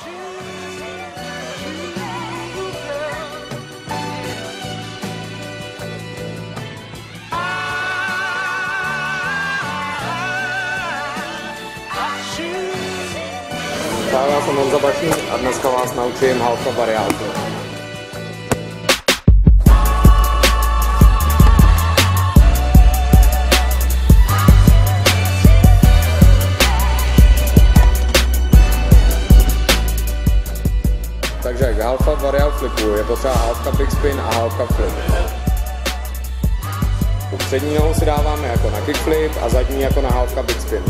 Já jsem Honza Bašník a dneska vás naučím halfa variátu. Takže k halfa variál flipu je potřeba halfka big spin a halfka flip. Přední nohu si dáváme jako na kickflip a zadní jako na halfka big spin.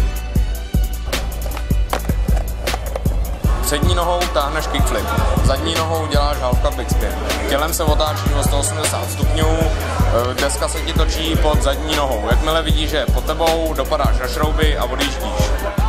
Přední nohou táhneš kickflip, zadní nohou děláš halfka big spin. Tělem se otáčíš o 180 stupňů, eh, deska se ti točí pod zadní nohou. Jakmile vidíš, že je pod tebou, dopadáš na šrouby a odjíždíš.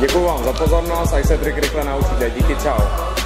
Děkuji vám za pozornost, až se trik rychle naučíte. Díky, čau.